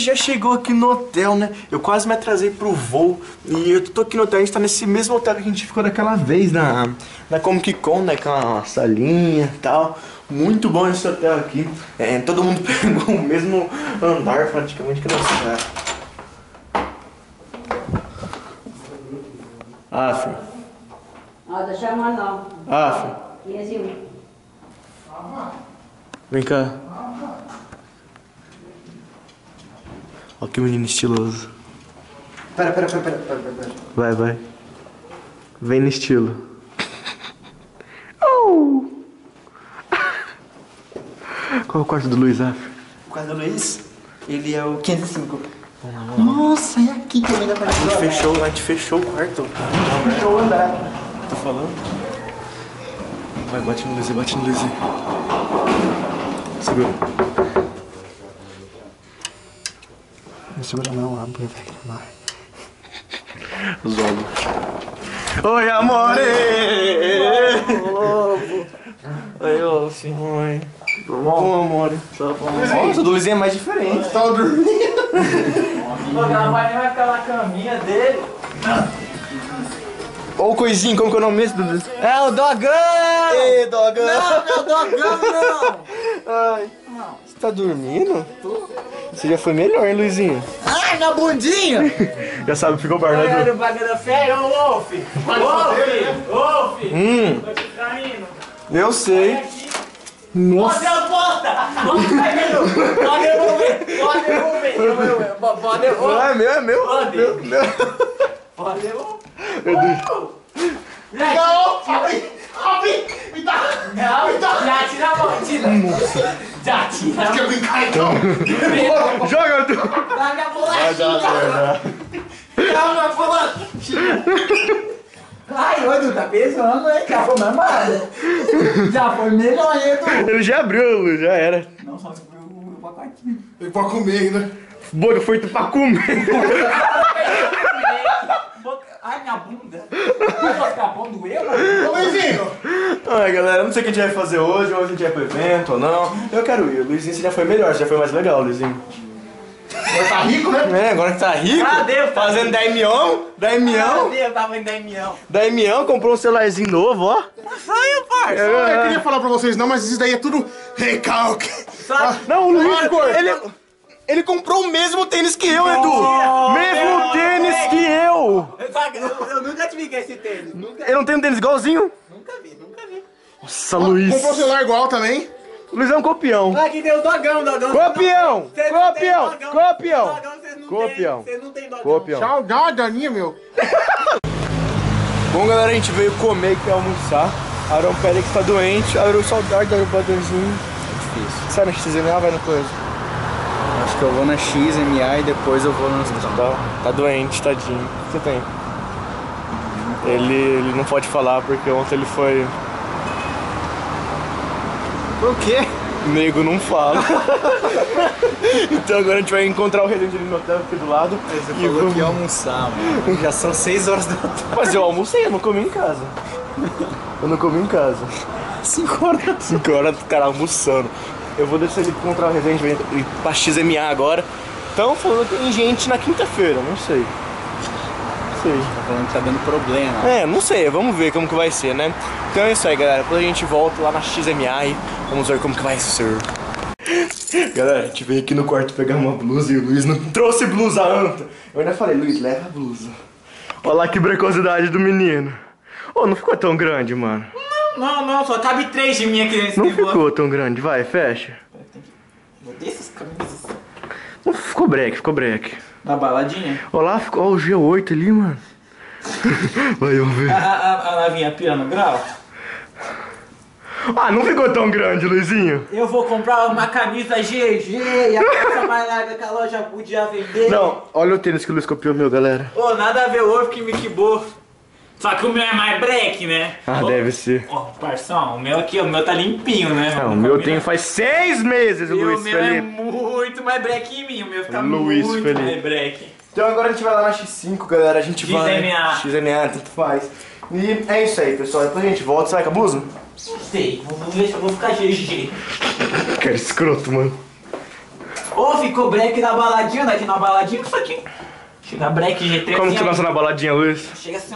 gente já chegou aqui no hotel, né? Eu quase me atrasei pro voo. E eu tô aqui no hotel, a gente tá nesse mesmo hotel que a gente ficou daquela vez na, na Comic Con, né? Aquela salinha e tal. Muito bom esse hotel aqui. É, todo mundo pegou o mesmo andar praticamente que nós Ah, filho. Ó, tá chamando não. Ah, filho. 15 1. Vem cá. Ó que menino estiloso. Pera, pera, pera, pera, pera, pera. Vai, vai. Vem no estilo. Oh! Qual é o quarto do Luiz Af? O quarto do Luiz, ele é o 505. Nossa, é aqui que ele dá pra A gente fechou, a gente fechou o quarto. Fechou o andar. Tô falando? Vai, bate no Luiz, bate no Luiz. Segura. Não segura não, a mulher vai queimar. Os olhos. Oi, amore! Oi, ô, senhor. Bom, amore. Nossa, o do Luizinho é mais diferente. Tava dormindo. O trabalho vai ficar na caminha dele. Ô, coisinho, como que é o nome mesmo? É o Dogão! Ei, dogão! Não, meu Dogão não! Ai, você tá dormindo? Você já foi melhor, hein, Luizinho? Ai, na bundinha! Já sabe, ficou bar, Olha né, o bagulho da fé, ô Wolf! Wolf! Wolf! Hum, Tô te traindo! eu sei. Nossa! Volta! Volta, Pedro! Pode devolver! Pode devolver! devolver, Pode Não, devolver! é meu, é meu. Pode. Meu, meu. Pode devolver! Meu Deus. Não! Me dá! Não! Já tira a mão! Tira! Já tira! Quer brincar então? Joga, tu. Dá minha bolachinha! merda. Dá minha bolachinha! Ai, ô Edu, tá pesando, hein? Já foi mais nada. Já foi melhor, hein, Edu? Ele já abriu, já era. Não, só que o pacotinho. Ele pode comer, né? Boca foi tu pra comer. Ai, minha bunda. Bom doeu, mano? Galera, não sei o que a gente vai fazer hoje, hoje a gente vai pro evento ou não. Eu quero ir. Luizinho, você já foi melhor, você já foi mais legal, Luizinho. Agora tá rico, né? É, agora que tá rico, Cadê o- fazendo Daimião, Daimião, Eu tava em Damião. Daimião, comprou um celularzinho novo, ó. Sai, parça. Ah, eu queria falar pra vocês não, mas isso daí é tudo recalque. Sai. Não, o Luiz, ele, ele comprou o mesmo tênis que eu, Edu. Mesmo tênis que eu. Eu, eu, eu nunca te vi com esse tênis. Nunca, Ele não tem um tênis igualzinho? nunca vi, nunca vi. Nossa, Luiz. Comprou um celular igual também. Luiz é um copião. Aqui tem o dogão, dogão. Copião! Não Copião! dogão. Copião! Dogão, vocês não Copião. têm. Vocês não têm dogão. Copião. Daninha, meu. Bom, galera, a gente veio comer aqui almoçar. Aaron Pérez tá doente. Aaron saudade do Badorzinho. É difícil. Sai na XMA, vai no coisa. Acho que eu vou na XMA e depois eu vou no hospital. Tá, tá doente, tadinho. O que você tem? Ele, ele não pode falar porque ontem ele foi. O quê? Nego não fala. então agora a gente vai encontrar o Resident ali no hotel aqui do lado. Você E falou vamos- que ia almoçar, mano. Já são 6 horas da tarde. Mas eu almocei, eu não comi em casa. Eu não comi em casa. 5 horas da 5 horas do cara almoçando. Eu vou descer ali encontrar o Resident e pra XMA agora. Estão falando que tem gente na quinta-feira, não sei. Não sei. Tá falando que tá dando problema. É, não sei, vamos ver como que vai ser, né? Então é isso aí, galera. Depois a gente volta lá na XMA e vamos ver como que vai ser. Galera, a gente veio aqui no quarto pegar uma blusa e o Luiz não trouxe blusa anta. Eu ainda falei, Luiz, leva a blusa. Olha lá que precocidade do menino. Ô, não ficou tão grande, mano. Não, não, só cabe três de mim aqui nesse Não ficou tão grande, vai, fecha. Botei essas camisas Não ficou break, ficou break. na baladinha. Olha lá, ficou ó, o G8 ali, mano. Vai, vamos ver. A, a, a navinha piano grau. Ah, não ficou tão grande, Luizinho. Eu vou comprar uma camisa GG e a peça mais larga que a loja podia vender. Não, olha o tênis que o Luiz copiou meu, galera. Ô, nada a ver o ovo que me quibou. Só que o meu é mais break, né? Ah, Ô, deve ser. Ó, parção, o meu aqui, o meu tá limpinho, né? Não, o meu tem faz seis meses, E Luiz o meu é Felipe. muito mais break que mim, o meu fica Luiz muito Felipe. mais break. Então agora a gente vai lá na X5, galera. A gente vai. XMA. XMA, tanto faz. E é isso aí, pessoal. Depois a gente volta. Você vai com a blusa? Não sei, vou ver se eu vou ficar GG. Cara, escroto, mano. Ô, ficou break na baladinha, daqui na baladinha, isso aqui. Chega break G3. Como que nossa na baladinha, Luiz? Chega assim.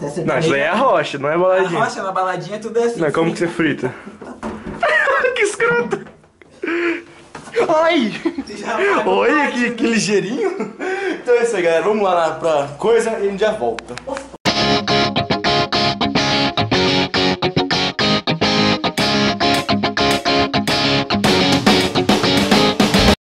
Você Não, isso daí é a rocha, não é A baladinha. rocha na baladinha tudo é assim. Não, como que você frita? que escroto! Ai! Olha que, que ligeirinho! Então é isso aí, galera. Vamos lá na, pra coisa e a gente já volta.